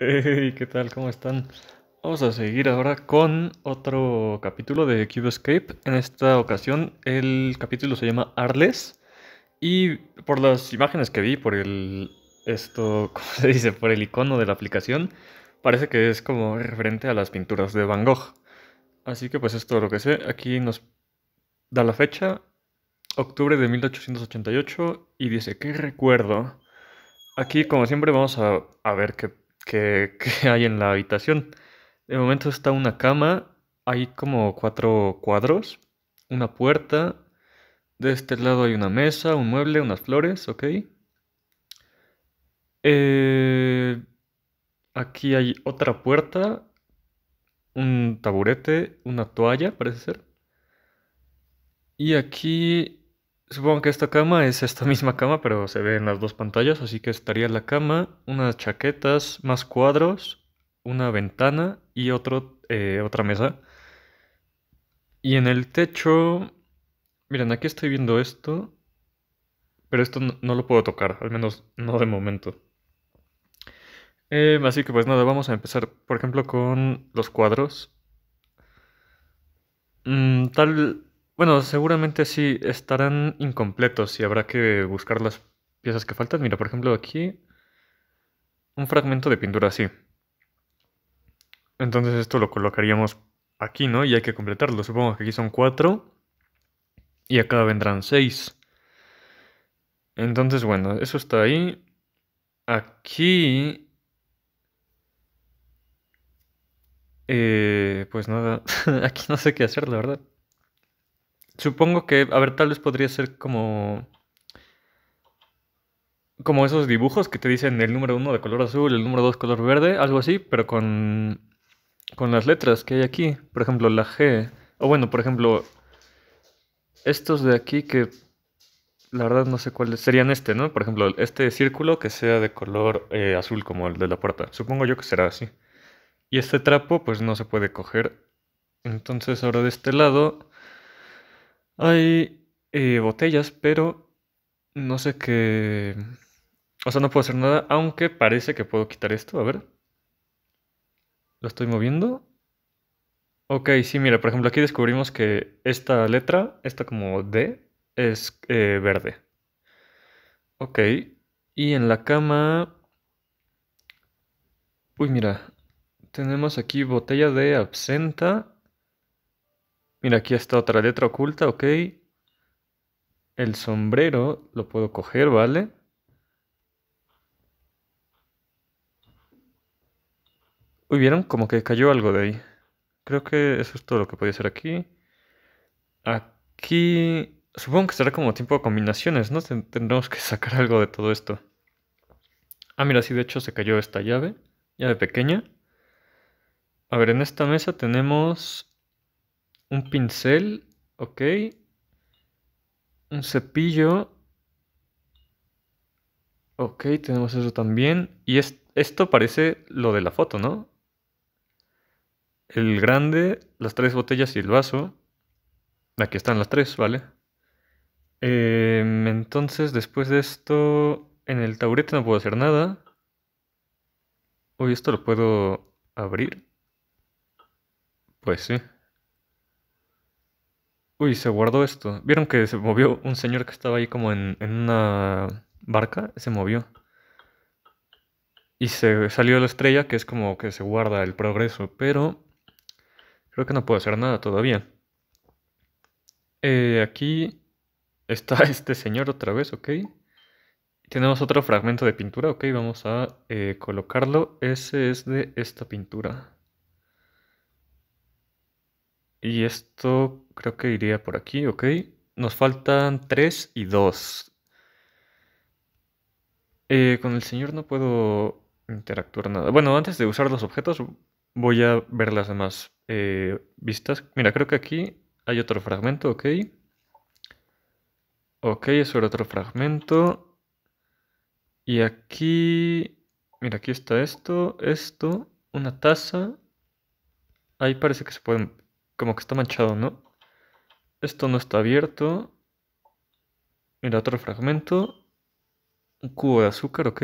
Hey, ¿qué tal? ¿Cómo están? Vamos a seguir ahora con otro capítulo de Cube Escape. En esta ocasión el capítulo se llama Arles y por las imágenes que vi, por el esto, ¿cómo se dice? Por el icono de la aplicación, parece que es como referente a las pinturas de Van Gogh. Así que pues es todo lo que sé. Aquí nos da la fecha, octubre de 1888 y dice, ¿qué recuerdo? Aquí como siempre vamos a, a ver qué que, hay en la habitación. De momento está una cama, hay como cuatro cuadros, una puerta, de este lado hay una mesa, un mueble, unas flores, ok. Eh, aquí hay otra puerta, un taburete, una toalla, parece ser. Y aquí Supongo que esta cama es esta misma cama, pero se ve en las dos pantallas, así que estaría la cama, unas chaquetas, más cuadros, una ventana y otro, eh, otra mesa. Y en el techo, miren, aquí estoy viendo esto, pero esto no, lo puedo tocar, al menos no de momento. Eh, así que pues nada, vamos a empezar, por ejemplo, con los cuadros. Mm, tal, bueno, seguramente sí estarán incompletos y habrá que buscar las piezas que faltan. Mira, por ejemplo, aquí un fragmento de pintura así. Entonces esto lo colocaríamos aquí, ¿no? Y hay que completarlo. Supongo que aquí son cuatro y acá vendrán seis. Entonces, bueno, eso está ahí. Aquí... Eh, pues nada, aquí no sé qué hacer, la verdad. Supongo que, a ver, tal vez podría ser como... Como esos dibujos que te dicen el número uno de color azul, el número dos color verde, algo así, pero con, con las letras que hay aquí. Por ejemplo, la G. O bueno, por ejemplo, estos de aquí que la verdad no sé cuáles serían este, ¿no? Por ejemplo, este círculo que sea de color eh, azul como el de la puerta. Supongo yo que será así. Y este trapo pues no se puede coger. Entonces ahora de este lado hay eh, botellas, pero no sé qué... O sea, no puedo hacer nada, aunque parece que puedo quitar esto. A ver. ¿Lo estoy moviendo? Ok, sí, mira, por ejemplo, aquí descubrimos que esta letra, esta como D, es eh, verde. Ok. Y en la cama... Uy, mira. Tenemos aquí botella de absenta. Mira, aquí está otra letra oculta, ok. El sombrero lo puedo coger, ¿vale? Uy, ¿vieron? Como que cayó algo de ahí. Creo que eso es todo lo que podía hacer aquí. Aquí... Supongo que será como tiempo de combinaciones, ¿no? Tendremos que sacar algo de todo esto. Ah, mira, sí, de hecho se cayó esta llave. Llave pequeña. A ver, en esta mesa tenemos un pincel, ok. Un cepillo. Ok, tenemos eso también. Y es, esto parece lo de la foto, ¿no? El grande, las tres botellas y el vaso. Aquí están las tres, ¿vale? Em, entonces, después de esto, en el taburete no puedo hacer nada. Uy, ¿esto lo puedo abrir? Pues sí. Uy, se guardó esto. ¿Vieron que se movió un señor que estaba ahí como en, una barca? Se movió. Y se salió la estrella, que es como que se guarda el progreso, pero creo que no puedo hacer nada todavía. Eh, aquí está este señor otra vez, ok. Tenemos otro fragmento de pintura, ok, vamos a eh, colocarlo. Ese es de esta pintura. Y esto creo que iría por aquí, ok. Nos faltan 3 y 2. Eh, con el señor no puedo interactuar nada. Bueno, antes de usar los objetos voy a ver las demás eh, vistas. Mira, creo que aquí hay otro fragmento, ok. Ok, eso era otro fragmento. Y aquí... Mira, aquí está esto, esto, una taza. Ahí parece que se pueden como que está manchado, ¿no? Esto no está abierto. Mira, otro fragmento. Un cubo de azúcar, ok.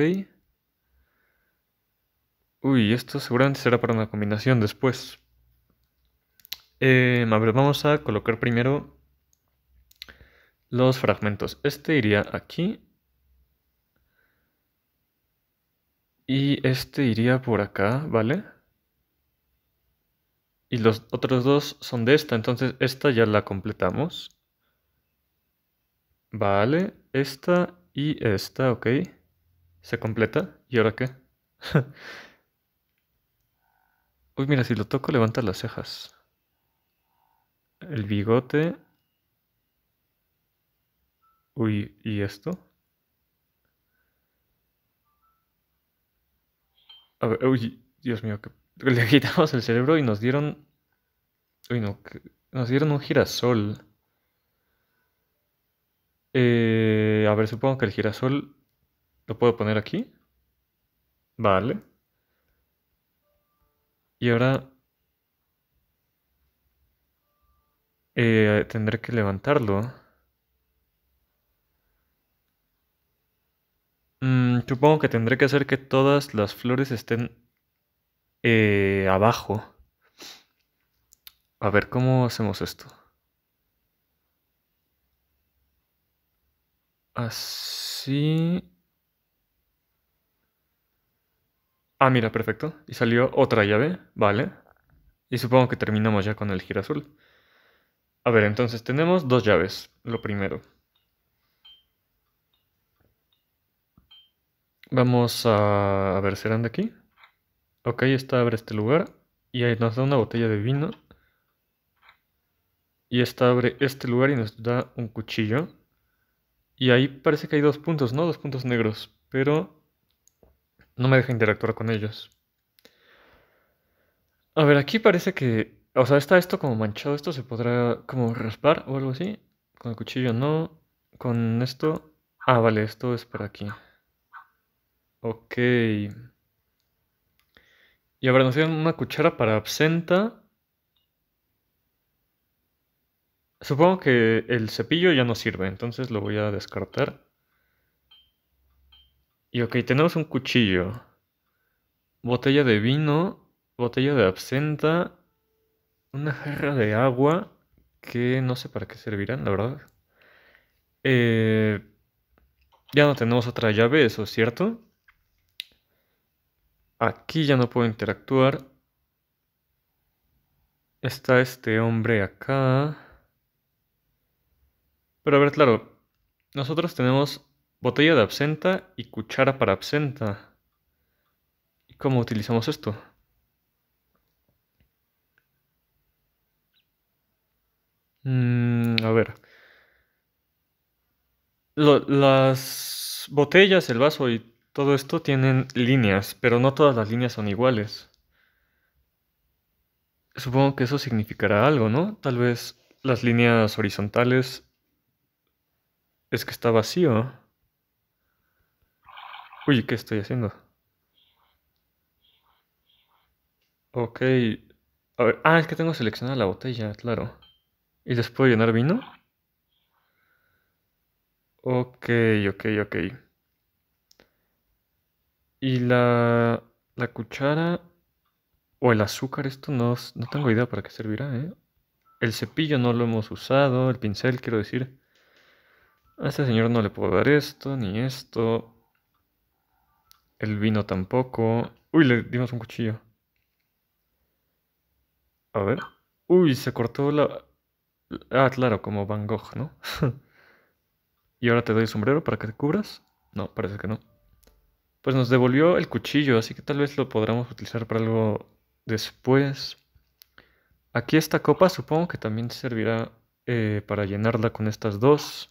Uy, esto seguramente será para una combinación después. Eh, a ver, vamos a colocar primero los fragmentos. Este iría aquí. Y este iría por acá, ¿vale? Y los otros dos son de esta, entonces esta ya la completamos. Vale, esta y esta, ok. Se completa. ¿Y ahora qué? Uy, mira, si lo toco levanta las cejas. El bigote. Uy, ¿y esto? A ver, uy, Dios mío, que le quitamos el cerebro y nos dieron... Uy, no, nos dieron un girasol. Eh, a ver, supongo que el girasol lo puedo poner aquí. Vale. Y ahora eh, tendré que levantarlo. Mm, supongo que tendré que hacer que todas las flores estén eh, abajo. A ver, ¿cómo hacemos esto? Así. Ah, mira, perfecto. Y salió otra llave, vale. Y supongo que terminamos ya con el girasol. A ver, entonces tenemos dos llaves, lo primero. Vamos a, a ver, ¿serán de aquí? Ok, esta abre este lugar. Y ahí nos da una botella de vino. Y esta abre este lugar y nos da un cuchillo. Y ahí parece que hay dos puntos, ¿no? Dos puntos negros. Pero no me deja interactuar con ellos. A ver, aquí parece que... O sea, está esto como manchado. Esto se podrá como raspar o algo así. Con el cuchillo no. Con esto... Ah, vale, esto es por aquí. Ok. Y ahora nos dieron una cuchara para absenta. Supongo que el cepillo ya no sirve, entonces lo voy a descartar. Y ok, tenemos un cuchillo. Botella de vino. Botella de absenta. Una jarra de agua. Que no sé para qué servirán, la verdad. Eh, ya no tenemos otra llave, eso es cierto. Aquí ya no puedo interactuar. Está este hombre acá. Pero a ver, claro. Nosotros tenemos botella de absenta y cuchara para absenta. ¿Y cómo utilizamos esto? Mm, a ver. las botellas, el vaso y todo esto tienen líneas, pero no todas las líneas son iguales. Supongo que eso significará algo, ¿no? Tal vez las líneas horizontales es que está vacío. Uy, ¿qué estoy haciendo? Ok. A ver, ah, es que tengo seleccionada la botella, claro. ¿Y les puedo llenar vino? Ok, ok, ok. Y la, la cuchara o el azúcar, esto no, no tengo idea para qué servirá, ¿eh? El cepillo no lo hemos usado, el pincel, quiero decir. A este señor no le puedo dar esto, ni esto. El vino tampoco. Uy, le dimos un cuchillo. A ver. Uy, se cortó la... Ah, claro, como Van Gogh, ¿no? ¿Y ahora te doy el sombrero para que te cubras? No, parece que no. Pues nos devolvió el cuchillo, así que tal vez lo podremos utilizar para algo después. Aquí esta copa supongo que también servirá eh, para llenarla con estas dos.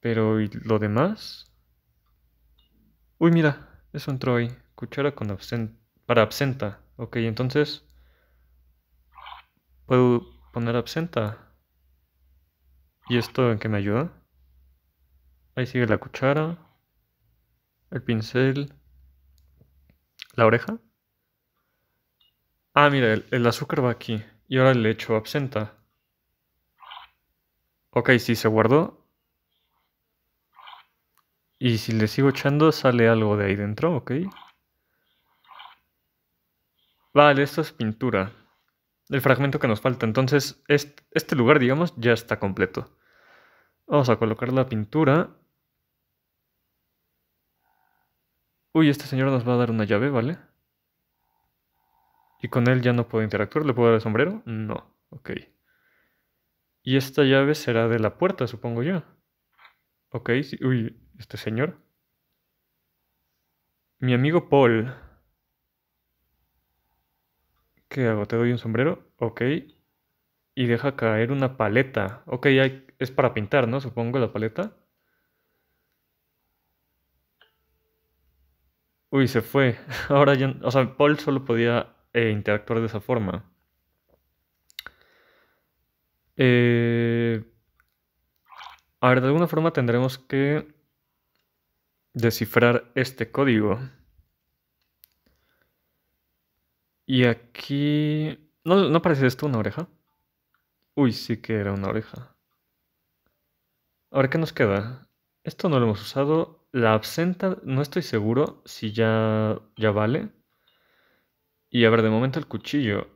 Pero ¿y lo demás? Uy, mira, eso entró ahí. Cuchara con. Para absenta. Ok, entonces... ¿Puedo poner absenta? ¿Y esto en qué me ayuda? Ahí sigue la cuchara, el pincel, la oreja. Ah, mira, el, azúcar va aquí. Y ahora le echo absenta. Ok, sí, se guardó. Y si le sigo echando, sale algo de ahí dentro, ok. Vale, esto es pintura. El fragmento que nos falta. Entonces, este, lugar, digamos, ya está completo. Vamos a colocar la pintura. Uy, este señor nos va a dar una llave, ¿vale? Y con él ya no puedo interactuar. ¿Le puedo dar el sombrero? No. Ok. Y esta llave será de la puerta, supongo yo. Ok, sí. Uy, este señor. Mi amigo Paul. ¿Qué hago? ¿Te doy un sombrero? Ok. Y deja caer una paleta. Ok, es para pintar, ¿no? Supongo la paleta. Uy, se fue. Ahora ya... O sea, Paul solo podía eh, interactuar de esa forma. Eh... A ver, de alguna forma tendremos que descifrar este código. Y aquí... ¿No, ¿No parece esto una oreja? Uy, sí que era una oreja. Ahora, ¿qué nos queda? Esto no lo hemos usado. La absenta, no estoy seguro si ya, ya vale. Y a ver, de momento el cuchillo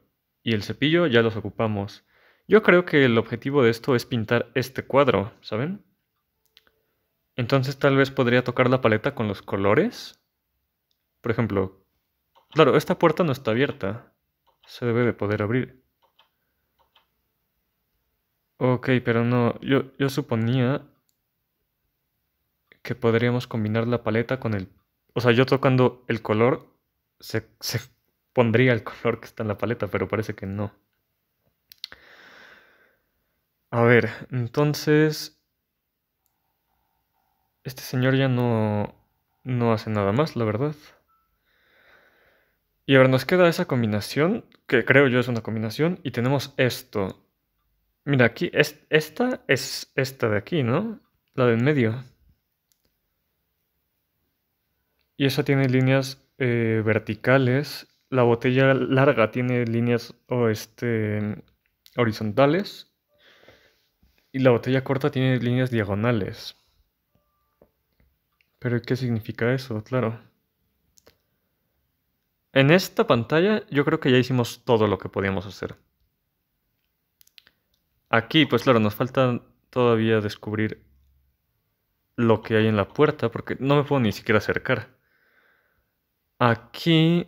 y el cepillo ya los ocupamos. Yo creo que el objetivo de esto es pintar este cuadro, ¿saben? Entonces tal vez podría tocar la paleta con los colores. Por ejemplo, claro, esta puerta no está abierta. Se debe de poder abrir. Ok, pero no, yo, yo suponía que podríamos combinar la paleta con el... O sea, yo tocando el color, se, se pondría el color que está en la paleta, pero parece que no. A ver, entonces este señor ya no, no hace nada más, la verdad. Y ahora nos queda esa combinación, que creo yo es una combinación, y tenemos esto. Mira, aquí, es, esta es esta de aquí, ¿no? La de en medio. Y esa tiene líneas eh, verticales. La botella larga tiene líneas este, horizontales. Y la botella corta tiene líneas diagonales. Pero ¿qué significa eso? Claro. En esta pantalla yo creo que ya hicimos todo lo que podíamos hacer. Aquí, pues claro, nos falta todavía descubrir lo que hay en la puerta, porque no me puedo ni siquiera acercar. Aquí,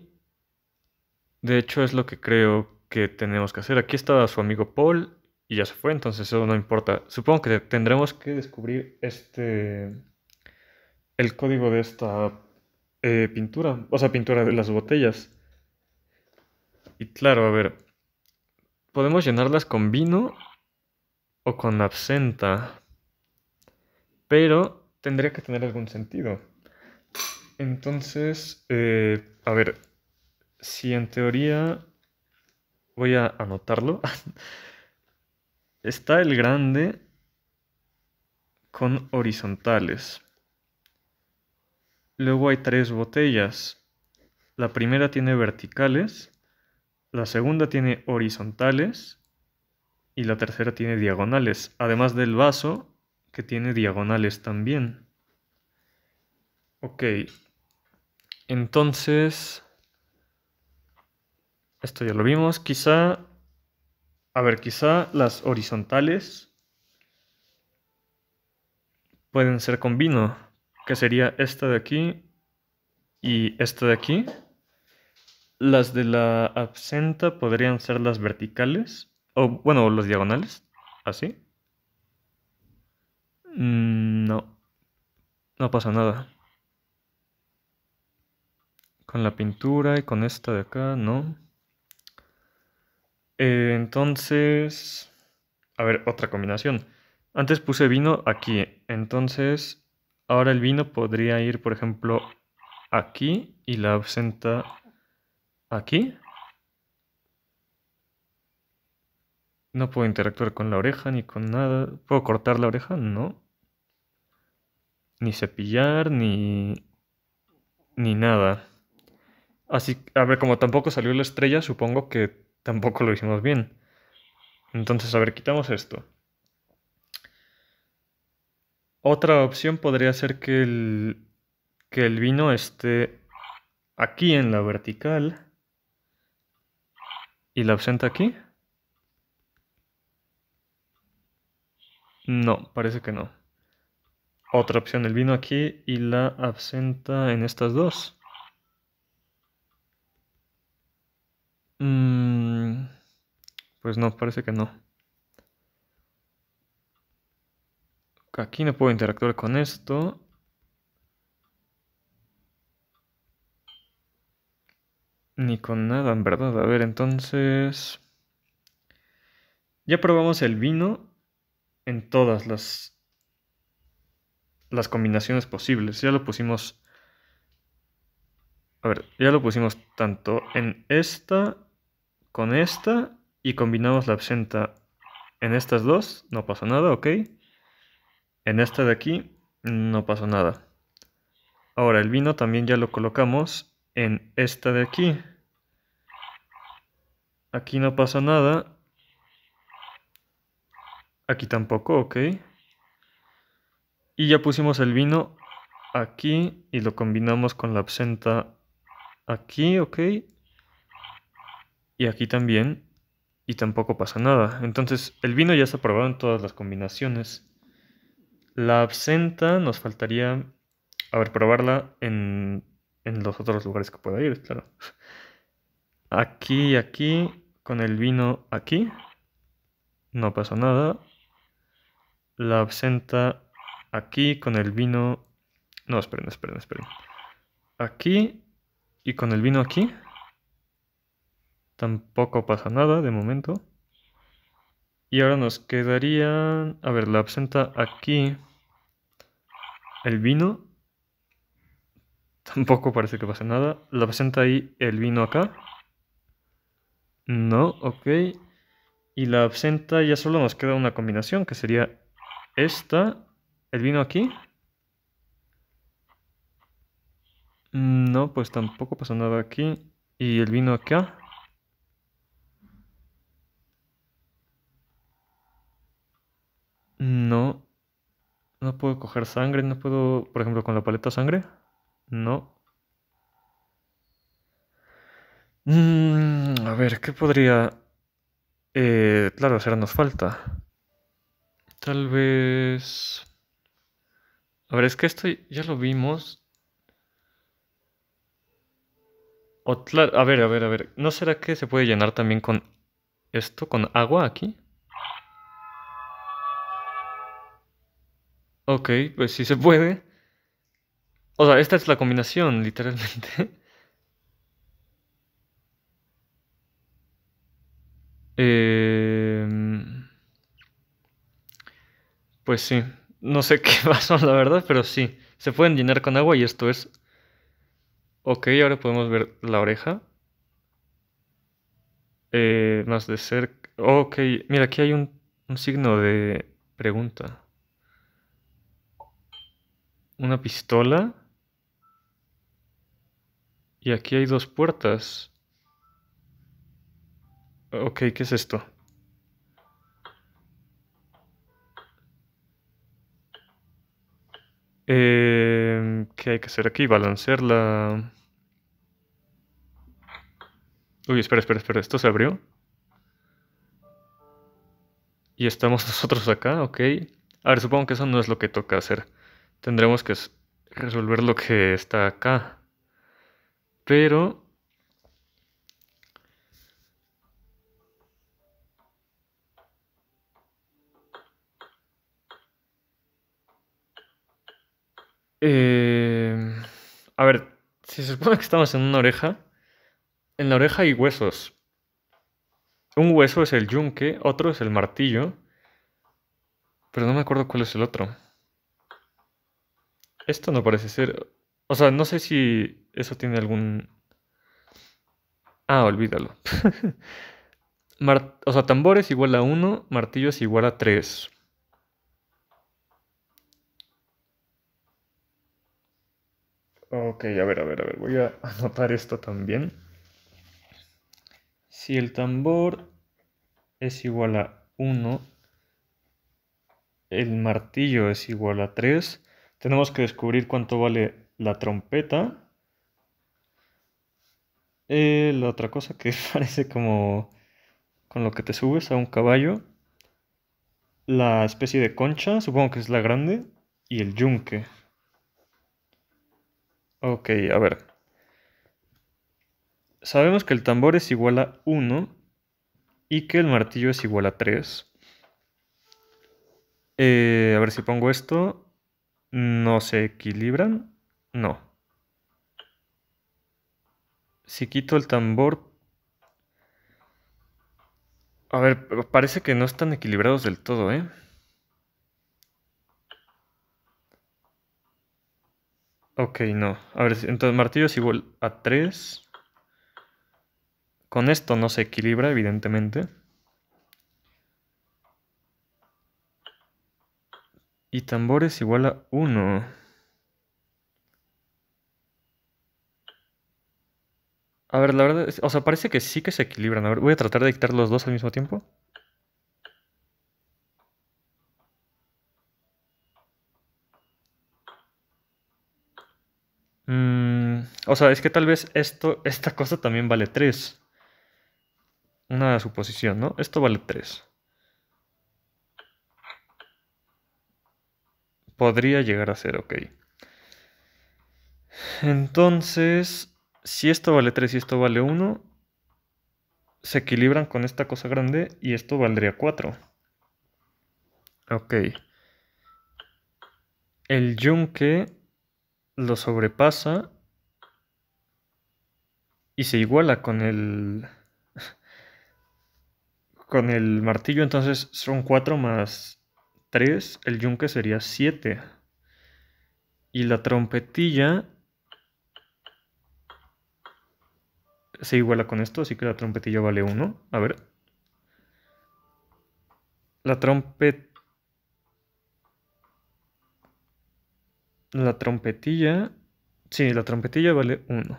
de hecho, es lo que creo que tenemos que hacer. Aquí estaba su amigo Paul y ya se fue, entonces eso no importa. Supongo que tendremos que descubrir este el código de esta eh, pintura, o sea, pintura de las botellas. Y claro, a ver, podemos llenarlas con vino o con absenta, pero tendría que tener algún sentido. Entonces, eh, a ver, si en teoría voy a anotarlo, está el grande con horizontales. Luego hay tres botellas. La primera tiene verticales, la segunda tiene horizontales y la tercera tiene diagonales, además del vaso que tiene diagonales también. Ok, entonces, esto ya lo vimos, quizá, a ver, quizá las horizontales pueden ser con vino que sería esta de aquí y esta de aquí. Las de la absenta podrían ser las verticales, o bueno, los diagonales, así. Mm, no, no pasa nada. Con la pintura y con esta de acá, no. Eh, entonces, a ver, otra combinación. Antes puse vino aquí, entonces Ahora el vino podría ir, por ejemplo, aquí y la absenta aquí. No puedo interactuar con la oreja ni con nada. ¿Puedo cortar la oreja? No. Ni cepillar, ni... ni nada. Así, a ver, como tampoco salió la estrella, supongo que tampoco lo hicimos bien. Entonces, a ver, quitamos esto. Otra opción podría ser que el, que el vino esté aquí en la vertical y la absenta aquí. No, parece que no. Otra opción, el vino aquí y la absenta en estas dos. Mm, pues no, parece que no. Aquí no puedo interactuar con esto. Ni con nada, en verdad. A ver, entonces... Ya probamos el vino en todas las, las combinaciones posibles. Ya lo pusimos... A ver, ya lo pusimos tanto en esta, con esta, y combinamos la absenta en estas dos. No pasó nada, ok. En esta de aquí no pasó nada. Ahora el vino también ya lo colocamos en esta de aquí. Aquí no pasa nada. Aquí tampoco, ok. Y ya pusimos el vino aquí y lo combinamos con la absenta aquí, ok. Y aquí también. Y tampoco pasa nada. Entonces el vino ya está probado en todas las combinaciones. La absenta nos faltaría, a ver, probarla en, en los otros lugares que pueda ir, claro. Aquí aquí, con el vino aquí, no pasa nada. La absenta aquí con el vino... No, esperen, esperen, esperen. Aquí y con el vino aquí. Tampoco pasa nada de momento. Y ahora nos quedaría... A ver, la absenta aquí. El vino. Tampoco parece que pase nada. La absenta ahí el vino acá. No, ok. Y la absenta ya solo nos queda una combinación que sería esta. El vino aquí. No, pues tampoco pasa nada aquí. Y el vino acá. No. No puedo coger sangre, no puedo, por ejemplo, con la paleta sangre. No. Mm, a ver, ¿qué podría... Eh, claro, nos falta. Tal vez... A ver, es que esto ya lo vimos. A ver, a ver, a ver. ¿No será que se puede llenar también con esto, con agua aquí? Ok, pues sí se puede. O sea, esta es la combinación, literalmente. Em, pues sí, no sé qué pasó la verdad, pero sí. Se pueden llenar con agua y esto es... Ok, ahora podemos ver la oreja. Eh, más de cerca. Ok, mira, aquí hay un, un signo de pregunta una pistola. Y aquí hay dos puertas. Ok, ¿qué es esto? Eh, ¿Qué hay que hacer aquí? Balancear la... Uy, espera, espera, espera. ¿Esto se abrió? Y estamos nosotros acá, ok. A ver, supongo que eso no es lo que toca hacer tendremos que resolver lo que está acá. Pero... Eh, a ver, si se supone que estamos en una oreja, en la oreja hay huesos. Un hueso es el yunque, otro es el martillo, pero no me acuerdo cuál es el otro. Esto no parece ser... O sea, no sé si eso tiene algún... Ah, olvídalo. O sea, tambor es igual a 1, martillo es igual a 3. Ok, a ver, a ver, a ver. Voy a anotar esto también. Si el tambor es igual a 1, el martillo es igual a 3. Tenemos que descubrir cuánto vale la trompeta. Eh, la otra cosa que parece como con lo que te subes a un caballo. La especie de concha, supongo que es la grande. Y el yunque. Ok, a ver. Sabemos que el tambor es igual a 1 y que el martillo es igual a 3. Eh, a ver si pongo esto. ¿No se equilibran? No. Si quito el tambor... A ver, parece que no están equilibrados del todo, ¿eh? Ok, no. A ver, entonces martillo es igual a 3. Con esto no se equilibra, evidentemente. Y tambor es igual a 1. A ver, la verdad, o sea, parece que sí que se equilibran. A ver, voy a tratar de dictar los dos al mismo tiempo. Mm, o sea, es que tal vez esto, esta cosa también vale 3. Una suposición, ¿no? Esto vale 3. Podría llegar a ser, ok. Entonces, si esto vale 3 y esto vale 1, se equilibran con esta cosa grande y esto valdría 4. Ok. El yunque lo sobrepasa y se iguala con el con el martillo, entonces son 4 más 3, el yunque sería 7. Y la trompetilla se iguala con esto, así que la trompetilla vale 1. A ver. La trompet... La trompetilla... Sí, la trompetilla vale 1.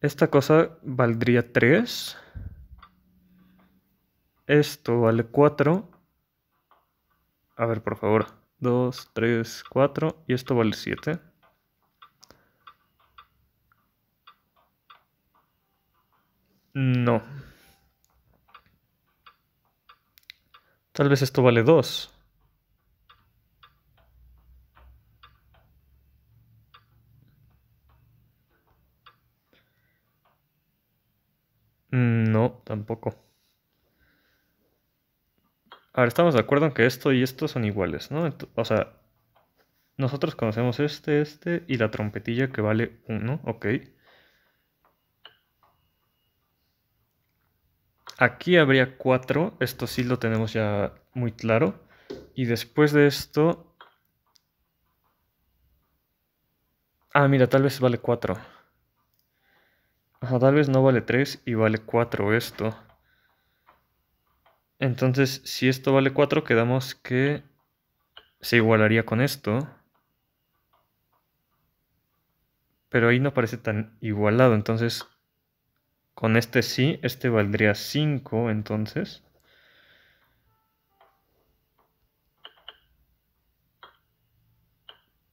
Esta cosa valdría 3. Esto vale 4. A ver, por favor. 2, 3, 4. Y esto vale 7. No. Tal vez esto vale 2. No, tampoco. A ver, estamos de acuerdo en que esto y esto son iguales, ¿no? O sea, nosotros conocemos este, este y la trompetilla que vale 1, ok. Aquí habría 4, esto sí lo tenemos ya muy claro. Y después de esto... Ah, mira, tal vez vale 4. Ajá, tal vez no vale 3 y vale 4 esto. Entonces, si esto vale 4, quedamos que se igualaría con esto. Pero ahí no parece tan igualado, entonces con este sí, este valdría 5, entonces.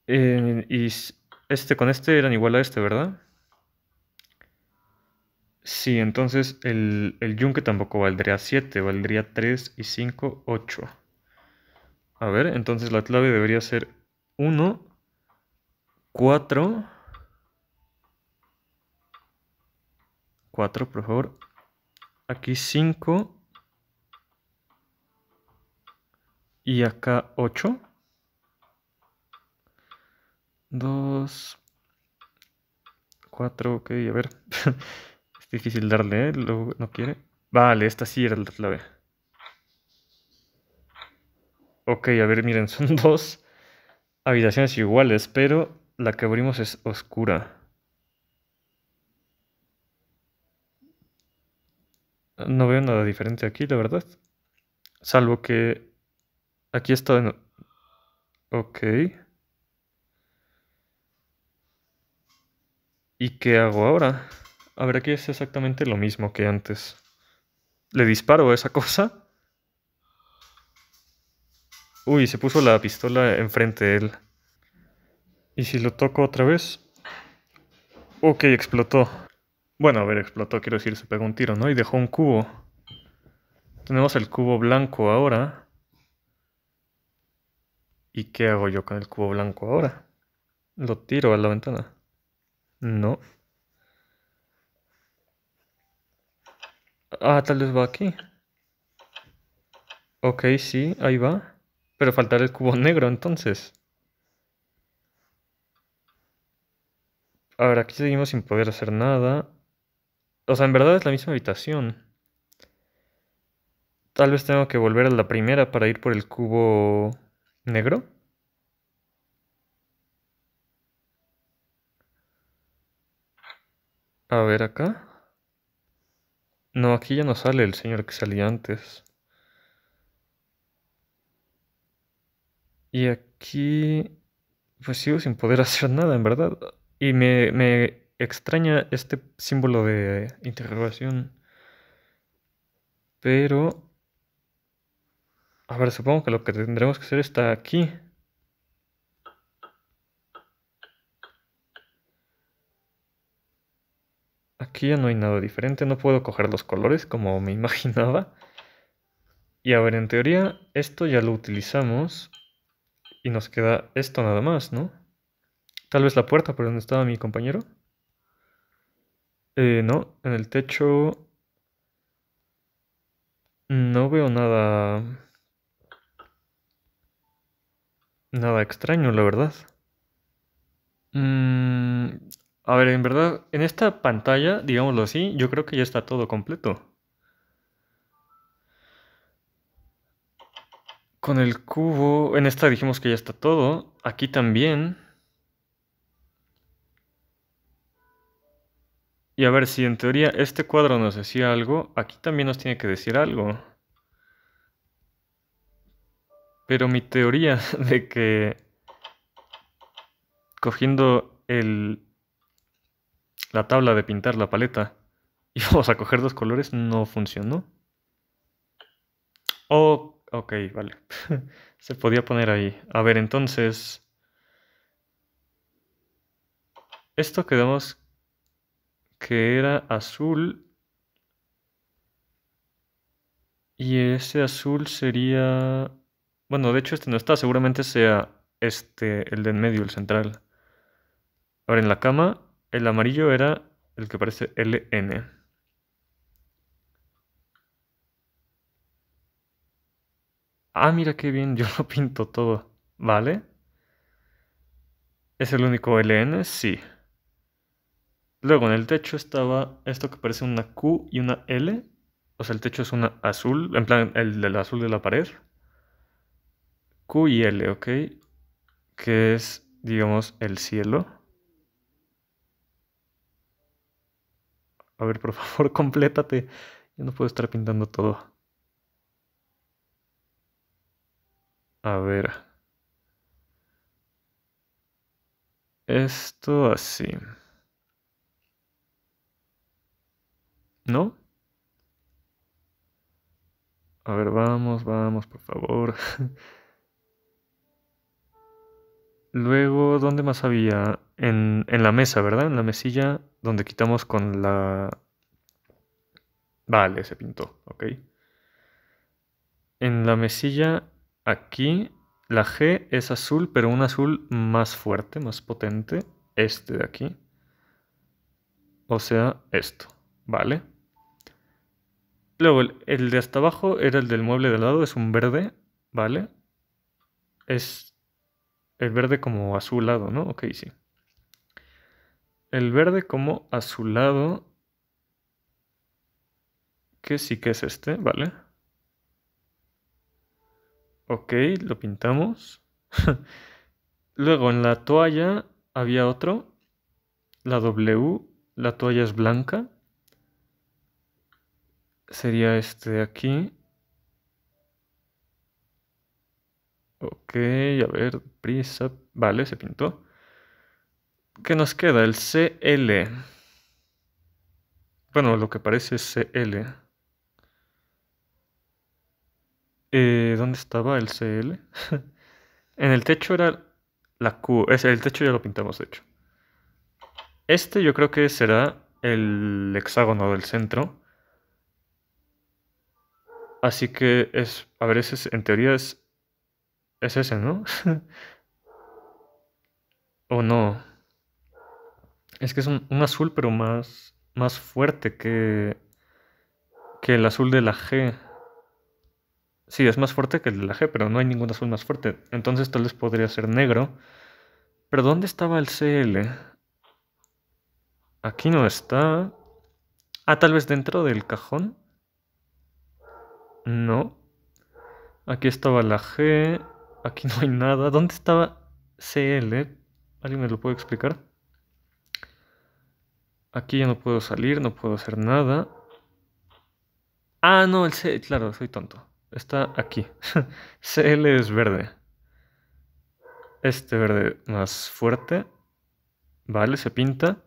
Eh, y este con este eran igual a este, ¿verdad? Sí, entonces el, el yunque tampoco valdría 7, valdría 3 y 5, 8. A ver, entonces la clave debería ser 1, 4, 4 por favor, aquí 5 y acá 8. 2, 4, ok, a ver. difícil darle, ¿eh? no quiere. Vale, esta sí era la clave. Ok, a ver, miren, son dos habitaciones iguales, pero la que abrimos es oscura. No veo nada diferente aquí, la verdad. Salvo que aquí está en... Ok. ¿Y qué hago ahora? A ver, aquí es exactamente lo mismo que antes. Le disparo a esa cosa. Uy, se puso la pistola enfrente de él. ¿Y si lo toco otra vez? Ok, explotó. Bueno, a ver, explotó, quiero decir, se pegó un tiro, ¿no? Y dejó un cubo. Tenemos el cubo blanco ahora. ¿Y qué hago yo con el cubo blanco ahora? Lo tiro a la ventana. No. Ah, tal vez va aquí. Ok, sí, ahí va. Pero faltará el cubo negro entonces. A ver, aquí seguimos sin poder hacer nada. O sea, en verdad es la misma habitación. Tal vez tengo que volver a la primera para ir por el cubo negro. A ver acá. No, aquí ya no sale el señor que salía antes. Y aquí... Pues sigo sin poder hacer nada, en verdad. Y me, me extraña este símbolo de interrogación. Pero... A ver, supongo que lo que tendremos que hacer está aquí. Aquí ya no hay nada diferente, no puedo coger los colores como me imaginaba. Y a ver, en teoría esto ya lo utilizamos y nos queda esto nada más, ¿no? Tal vez la puerta por donde estaba mi compañero. Eh, no, en el techo no veo nada... Nada extraño, la verdad. Mm, a ver, en verdad, en esta pantalla, digámoslo así, yo creo que ya está todo completo. Con el cubo, en esta dijimos que ya está todo. Aquí también. Y a ver, si en teoría este cuadro nos decía algo, aquí también nos tiene que decir algo. Pero mi teoría de que cogiendo el, la tabla de pintar la paleta y vamos a coger dos colores no funcionó. Oh, ok, vale. Se podía poner ahí. A ver, entonces... Esto quedamos que era azul. Y ese azul sería... Bueno, de hecho este no está. Seguramente sea este, el de en medio, el central. Ahora en la cama el amarillo era el que parece LN. Ah, mira qué bien, yo lo pinto todo. ¿Vale? ¿Es el único LN? Sí. Luego en el techo estaba esto que parece una Q y una L. O sea, el techo es una azul, en plan el del azul de la pared. Q y L, ¿ok? Que es, digamos, el cielo. A ver, por favor, complétate. Yo no puedo estar pintando todo. A ver. Esto así. ¿No? A ver, vamos, vamos, por favor. Luego, ¿dónde más había? En, en la mesa, ¿verdad? En la mesilla donde quitamos con la... Vale, se pintó, ok. En la mesilla, aquí, la G es azul, pero un azul más fuerte, más potente. Este de aquí. O sea, esto, ¿vale? Luego, el, de hasta abajo era el del mueble de lado, es un verde, ¿vale? Es el verde como azulado, ¿no? Ok, sí. El verde como azulado. Que sí que es este, ¿vale? Ok, lo pintamos. Luego en la toalla había otro. La W, la toalla es blanca. Sería este de aquí. Ok, a ver, prisa. Vale, se pintó. ¿Qué nos queda? El CL. Bueno, lo que parece es CL. Eh, ¿Dónde estaba el CL? en el techo era la Q. Ese, el techo ya lo pintamos, de hecho. Este yo creo que será el hexágono del centro. Así que es, a ver, ese en teoría es, es ese, ¿no? o no. Es que es un, azul, pero más, más fuerte que, que el azul de la G. Sí, es más fuerte que el de la G, pero no hay ningún azul más fuerte. Entonces tal vez podría ser negro. Pero ¿dónde estaba el CL? Aquí no está. Ah, tal vez dentro del cajón. No. Aquí estaba la G. Aquí no hay nada. ¿Dónde estaba CL? ¿Alguien me lo puede explicar? Aquí ya no puedo salir, no puedo hacer nada. Ah, no, el C, claro, soy tonto. Está aquí. CL es verde. Este verde más fuerte. Vale, se pinta.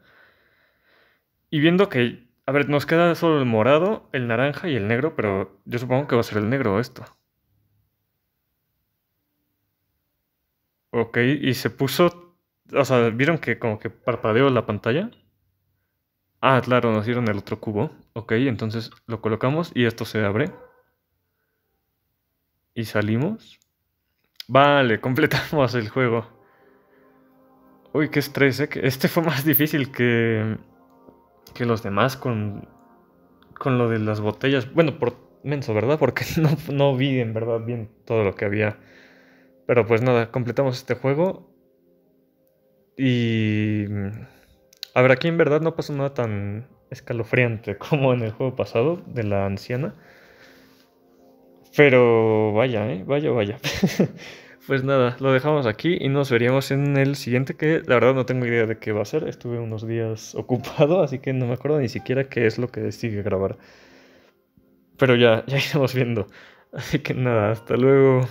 Y viendo que, a ver, nos queda solo el morado, el naranja y el negro, pero yo supongo que va a ser el negro esto. Ok, y se puso, o sea, ¿vieron que como que parpadeó la pantalla? Ah, claro, nos dieron el otro cubo. Ok, entonces lo colocamos y esto se abre. Y salimos. Vale, completamos el juego. Uy, qué estrés, ¿eh? Este fue más difícil que, que los demás con, con lo de las botellas. Bueno, por menso, ¿verdad? Porque no, no vi en verdad bien todo lo que había. Pero pues nada, completamos este juego. Y... A ver, aquí en verdad no pasó nada tan escalofriante como en el juego pasado de la anciana. Pero vaya, ¿eh? Vaya, vaya. pues nada, lo dejamos aquí y nos veríamos en el siguiente que la verdad no tengo idea de qué va a ser. Estuve unos días ocupado, así que no me acuerdo ni siquiera qué es lo que sigue grabar. Pero ya, ya iremos viendo. Así que nada, hasta luego.